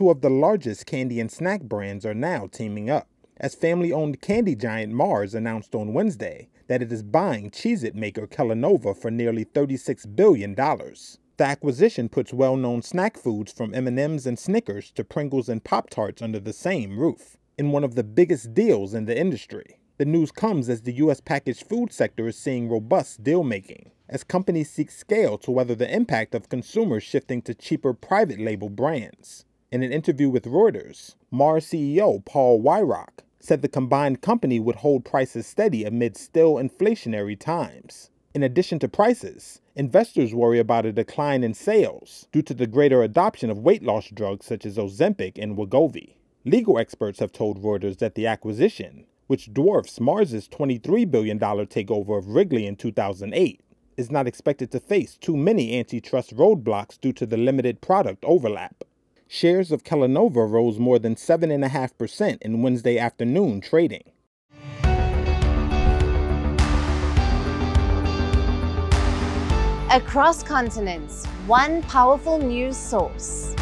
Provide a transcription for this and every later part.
Two of the largest candy and snack brands are now teaming up, as family owned candy giant Mars announced on Wednesday that it is buying Cheez It maker Kellanova for nearly $36 billion. The acquisition puts well known snack foods from M&M's and Snickers to Pringles and Pop Tarts under the same roof, in one of the biggest deals in the industry. The news comes as the U.S. packaged food sector is seeing robust deal making as companies seek scale to weather the impact of consumers shifting to cheaper private label brands. In an interview with Reuters, Mars CEO Poul Weihrauch said the combined company would hold prices steady amid still inflationary times. In addition to prices, investors worry about a decline in sales due to the greater adoption of weight loss drugs such as Ozempic and Wegovy. Legal experts have told Reuters that the acquisition, which dwarfs Mars's $23 billion takeover of Wrigley in 2008, is not expected to face too many antitrust roadblocks due to the limited product overlap. Shares of Kellanova rose more than 7.5% in Wednesday afternoon trading. Across continents, one powerful news source.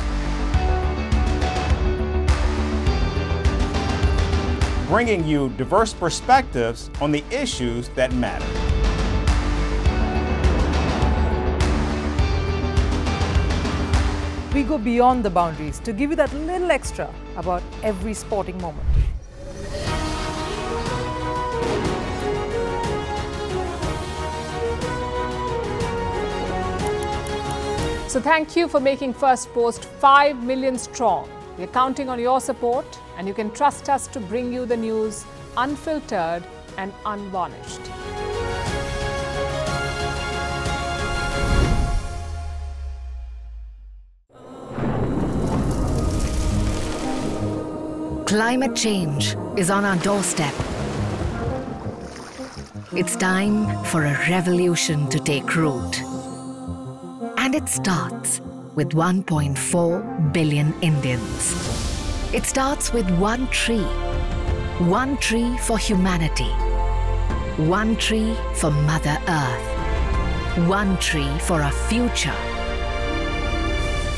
Bringing you diverse perspectives on the issues that matter. We go beyond the boundaries to give you that little extra about every sporting moment. So thank you for making First Post 5 million strong. We're counting on your support and you can trust us to bring you the news unfiltered and unvarnished. Climate change is on our doorstep. It's time for a revolution to take root. And it starts with 1.4 billion Indians. It starts with one tree. One tree for humanity. One tree for Mother Earth. One tree for our future.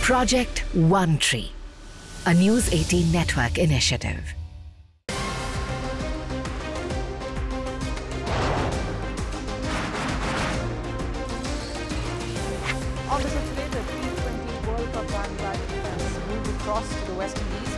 Project One Tree a News 18 network initiative. On the today, the T20 World Cup to the West Indies.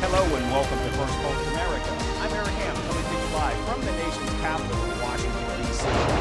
Hello and welcome to Firstpost America. I'm Eric Ham, coming to you live from the nation's capital Washington, D.C.